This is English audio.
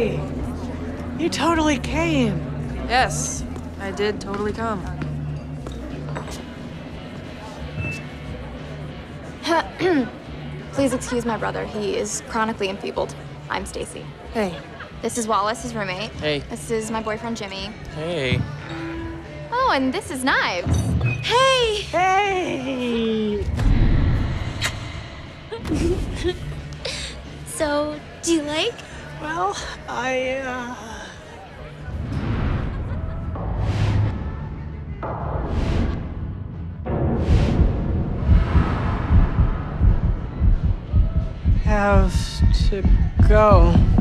Hey, you totally came. Yes, I did totally come. Please excuse my brother. He is chronically enfeebled. I'm Stacey. Hey. This is Wallace, his roommate. Hey. This is my boyfriend Jimmy. Hey. Oh, and this is Knives. Hey! Hey! So, do you like? Well, I, uh. Have to go.